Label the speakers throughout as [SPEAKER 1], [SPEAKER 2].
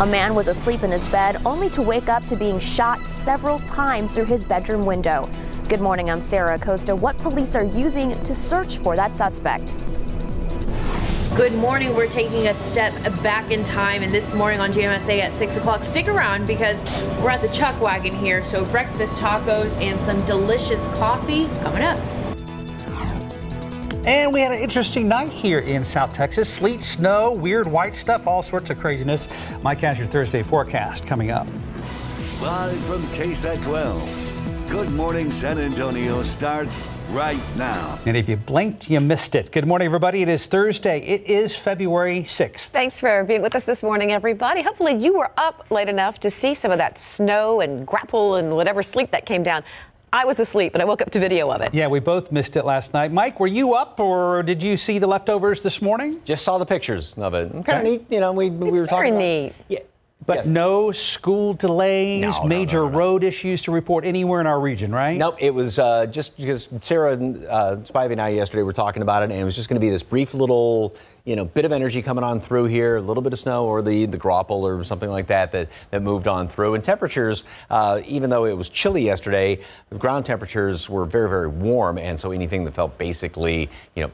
[SPEAKER 1] A man was asleep in his bed only to wake up to being shot several times through his bedroom window. Good morning, I'm Sarah Acosta. What police are using to search for that suspect?
[SPEAKER 2] Good morning. We're taking a step back in time, and this morning on GMSA at 6 o'clock. Stick around because we're at the Chuck Wagon here. So, breakfast tacos and some delicious coffee coming up.
[SPEAKER 3] And we had an interesting night here in South Texas. Sleet, snow, weird white stuff, all sorts of craziness. Mike has your Thursday forecast coming up.
[SPEAKER 4] Live from KSAT 12. Good morning, San Antonio starts right now.
[SPEAKER 3] And if you blinked, you missed it. Good morning, everybody. It is Thursday. It is February 6th.
[SPEAKER 5] Thanks for being with us this morning, everybody. Hopefully, you were up late enough to see some of that snow and graupel and whatever sleet that came down. I was asleep but I woke up to video of it.
[SPEAKER 3] Yeah, we both missed it last night. Mike, were you up or did you see the leftovers this morning?
[SPEAKER 6] Just saw the pictures of it. Kind of neat, you know. We, we were talking.
[SPEAKER 5] Very neat.
[SPEAKER 6] Yeah.
[SPEAKER 3] But
[SPEAKER 6] Yes.
[SPEAKER 3] no school delays,
[SPEAKER 6] No,
[SPEAKER 3] major
[SPEAKER 6] no, no.
[SPEAKER 3] road issues to report anywhere in our region, right?
[SPEAKER 6] Nope, it was uh, just because Sarah and uh, Spivey and I yesterday were talking about it, and it was just going to be this brief little, you know, bit of energy coming on through here, a little bit of snow or the the graupel or something like that that that moved on through. And temperatures, uh, even though it was chilly yesterday, the ground temperatures were very very warm, and so anything that felt basically, you know.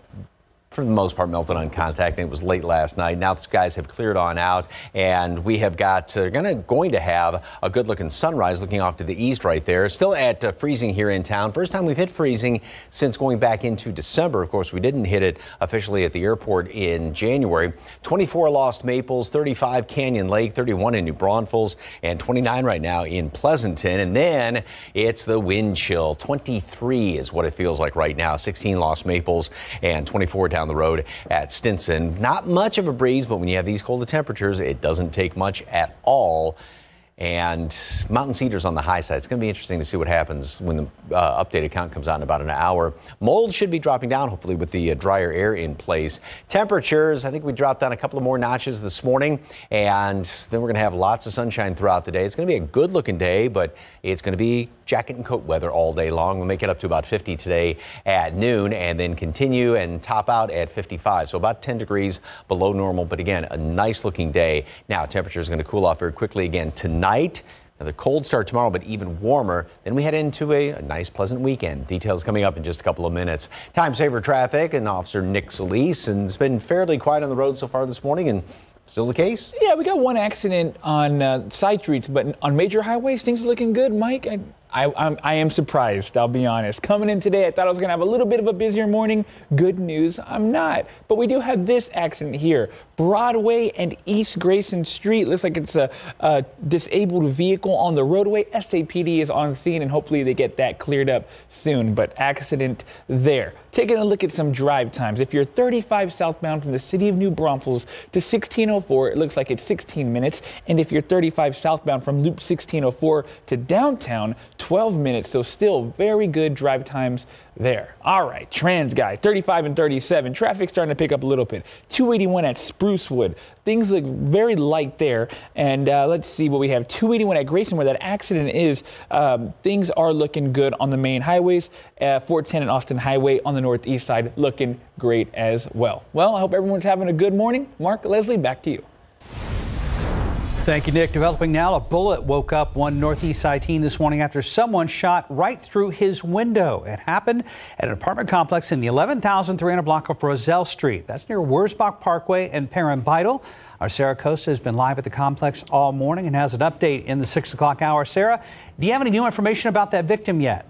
[SPEAKER 6] For the most part, melted on contact, and it was late last night. Now the skies have cleared on out, and we have got uh, gonna, going to have a good-looking sunrise looking off to the east right there. Still at uh, freezing here in town. First time we've hit freezing since going back into December. Of course, we didn't hit it officially at the airport in January. 24 Lost Maples, 35 Canyon Lake, 31 in New Braunfels, and 29 right now in Pleasanton. And then it's the wind chill. 23 is what it feels like right now. 16 Lost Maples and 24 down the road at Stinson. Not much of a breeze, but when you have these cold temperatures, it doesn't take much at all. And Mountain Cedars on the high side. It's going to be interesting to see what happens when the uh, updated count comes out in about an hour. Mold should be dropping down, hopefully, with the uh, drier air in place. Temperatures, I think we dropped down a couple of more notches this morning, and then we're going to have lots of sunshine throughout the day. It's going to be a good looking day, but it's going to be jacket and coat weather all day long. We'll make it up to about 50 today at noon, and then continue and top out at 55. So about 10 degrees below normal, but again, a nice looking day. Now, temperature is going to cool off very quickly again tonight. Another cold start tomorrow, but even warmer. Then we head into a, a nice, pleasant weekend. Details coming up in just a couple of minutes. Time saver traffic and Officer Nick Solis, and it's been fairly quiet on the road so far this morning, and still the case.
[SPEAKER 7] Yeah, we got one accident on uh, side streets, but on major highways, things are looking good. Mike, I, I, I'm, I am surprised, I'll be honest. Coming in today, I thought I was going to have a little bit of a busier morning. Good news, I'm not. But we do have this accident here Broadway and East Grayson Street. Looks like it's a, a disabled vehicle on the roadway. SAPD is on scene, and hopefully they get that cleared up soon. But accident there. Taking a look at some drive times. If you're 35 southbound from the city of New Braunfels to 1604, it looks like it's 16 minutes. And if you're 35 southbound from Loop 1604 to downtown, 12 minutes. So still very good drive times there. All right, TransGuide, 35 and 37. Traffic starting to pick up a little bit. 281 at Sprucewood. Things look very light there. And uh, let's see what we have. 281 at Grayson, where that accident is. Um, things are looking good on the main highways. Uh, 410 and Austin Highway on the northeast side looking great as well. Well, I hope everyone's having a good morning. Mark, Leslie, back to you.
[SPEAKER 3] Thank you, Nick. Developing now, a bullet woke up one northeast teen this morning after someone shot right through his window. It happened at an apartment complex in the 11,300 block of Roselle Street. That's near Wurzbach Parkway and Perrin Beitel. Our Sarah Costa has been live at the complex all morning and has an update in the 6 o'clock hour. Sarah, do you have any new information about that victim yet?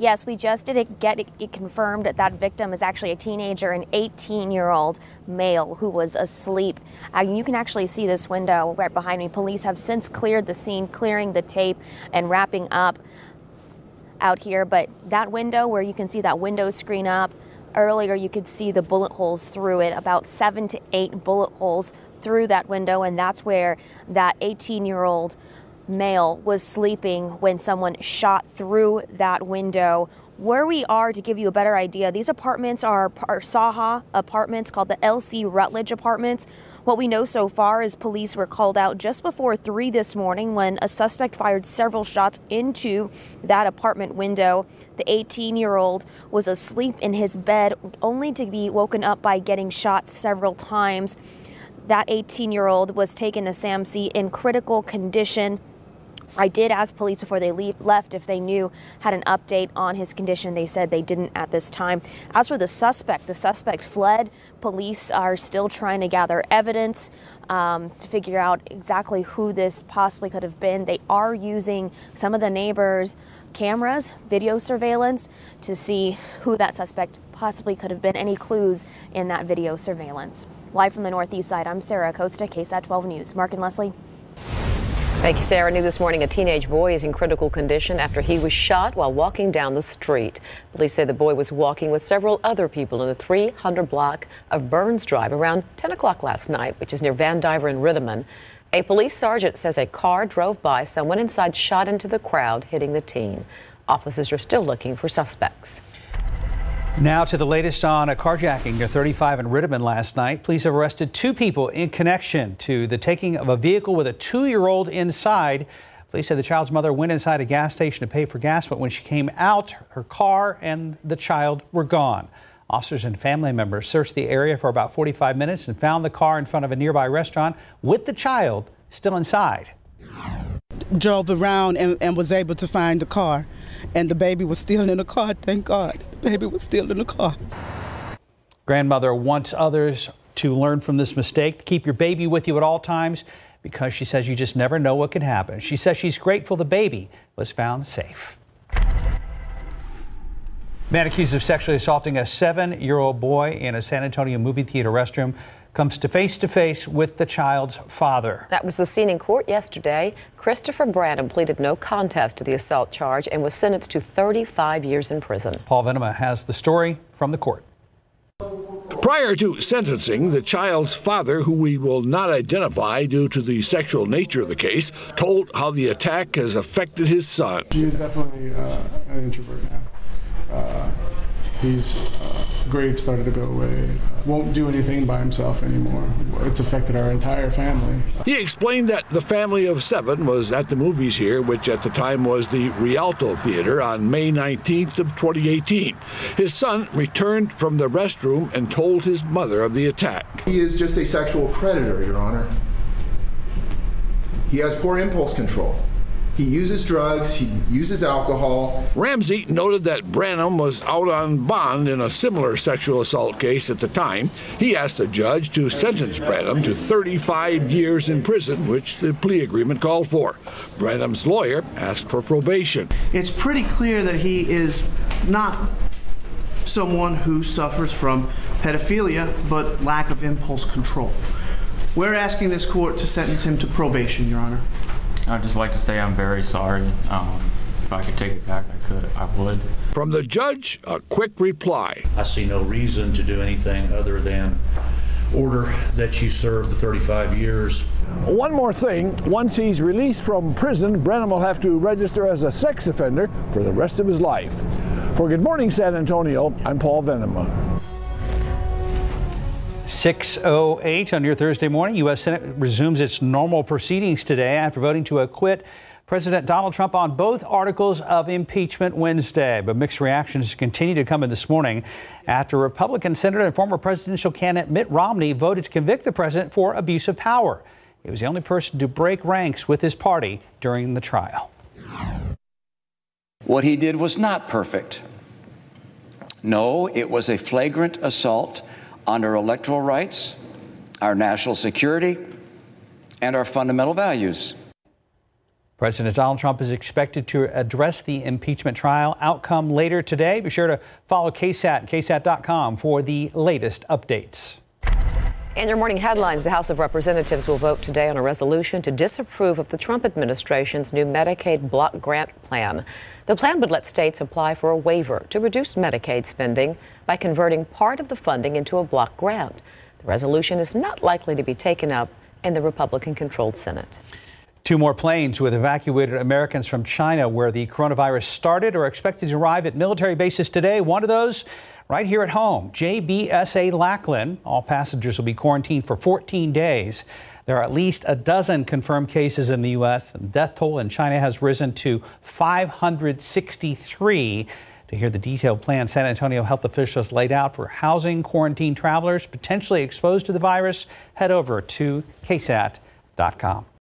[SPEAKER 1] Yes, we just did it get it, confirmed that that victim is actually a teenager, an 18-year-old male who was asleep. Uh, you can actually see this window right behind me. Police have since cleared the scene, clearing the tape and wrapping up out here. But that window where you can see that window screen up, earlier you could see the bullet holes through it, about seven to eight bullet holes through that window, and that's where that 18-year-old male was sleeping when someone shot through that window. Where we are, to give you a better idea, these apartments are, are Saha apartments called the LC Rutledge apartments. What we know so far is police were called out just before 3 this morning when a suspect fired several shots into that apartment window. The 18 year old was asleep in his bed only to be woken up by getting shot several times. That 18 year old was taken to SAMC in critical condition. I did ask police before they leave, left if they knew had an update on his condition. They said they didn't at this time. As for the suspect, the suspect fled. Police are still trying to gather evidence um, to figure out exactly who this possibly could have been. They are using some of the neighbors' cameras, video surveillance, to see who that suspect possibly could have been. Any clues in that video surveillance? Live from the Northeast Side, I'm Sarah Acosta, KSAT 12 News. Mark and Leslie.
[SPEAKER 5] Thank you, Sarah. New this morning, a teenage boy is in critical condition after he was shot while walking down the street. Police say the boy was walking with several other people in the 300 block of Burns Drive around 10 o'clock last night, which is near Van Vandiver and Rittiman. A police sergeant says a car drove by. Someone inside shot into the crowd, hitting the teen. Officers are still looking for suspects.
[SPEAKER 3] Now to the latest on a carjacking near 35 in Rittiman last night. Police have arrested two people in connection to the taking of a vehicle with a two-year-old inside. Police said the child's mother went inside a gas station to pay for gas, but when she came out, her car and the child were gone. Officers and family members searched the area for about 45 minutes and found the car in front of a nearby restaurant with the child still inside.
[SPEAKER 8] Drove around and, and was able to find the car, and the baby was still in the car. Thank God, the baby was still in the car.
[SPEAKER 3] Grandmother wants others to learn from this mistake. Keep your baby with you at all times because she says you just never know what could happen. She says she's grateful the baby was found safe. Man accused of sexually assaulting a seven year old boy in a San Antonio movie theater restroom comes to face to face with the child's father.
[SPEAKER 5] That was the scene in court yesterday. Christopher Branham pleaded no contest to the assault charge and was sentenced to 35 years in prison.
[SPEAKER 3] Paul Venema has the story from the court.
[SPEAKER 9] Prior to sentencing, the child's father, who we will not identify due to the sexual nature of the case, told how the attack has affected his son.
[SPEAKER 10] He is definitely uh, an introvert now. Uh, his uh, grades started to go away. Won't do anything by himself anymore. It's affected our entire family.
[SPEAKER 9] He explained that the family of seven was at the movies here, which at the time was the Rialto Theater, on May 19th of 2018. His son returned from the restroom and told his mother of the attack.
[SPEAKER 11] He is just a sexual predator, Your Honor. He has poor impulse control. He uses drugs, he uses alcohol.
[SPEAKER 9] Ramsey noted that Branham was out on bond in a similar sexual assault case at the time. He asked the judge to sentence Branham to 35 years in prison, which the plea agreement called for. Branham's lawyer asked for probation.
[SPEAKER 12] It's pretty clear that he is not someone who suffers from pedophilia, but lack of impulse control. We're asking this court to sentence him to probation, Your Honor.
[SPEAKER 13] I'd just like to say I'm very sorry. Um, if I could take it back, I could. I would.
[SPEAKER 9] From the judge, a quick reply.
[SPEAKER 14] I see no reason to do anything other than order that you serve the 35 years.
[SPEAKER 9] One more thing once he's released from prison, Branham will have to register as a sex offender for the rest of his life. For Good Morning San Antonio, I'm Paul Venema.
[SPEAKER 3] 608 on your Thursday morning. U.S. Senate resumes its normal proceedings today after voting to acquit President Donald Trump on both articles of impeachment Wednesday. But mixed reactions continue to come in this morning after Republican Senator and former presidential candidate Mitt Romney voted to convict the president for abuse of power. He was the only person to break ranks with his party during the trial.
[SPEAKER 15] What he did was not perfect. No, it was a flagrant assault on our electoral rights, our national security, and our fundamental values.
[SPEAKER 3] President Donald Trump is expected to address the impeachment trial outcome later today. Be sure to follow KSAT and KSAT.com for the latest updates.
[SPEAKER 5] In your morning headlines, the House of Representatives will vote today on a resolution to disapprove of the Trump administration's new Medicaid block grant plan. The plan would let states apply for a waiver to reduce Medicaid spending by converting part of the funding into a block grant. The resolution is not likely to be taken up in the Republican controlled Senate.
[SPEAKER 3] Two more planes with evacuated Americans from China, where the coronavirus started, are expected to arrive at military bases today. One of those right here at home, JBSA Lackland. All passengers will be quarantined for 14 days. There are at least a dozen confirmed cases in the U.S. The death toll in China has risen to 563. To hear the detailed plan San Antonio health officials laid out for housing quarantine travelers potentially exposed to the virus, head over to ksat.com.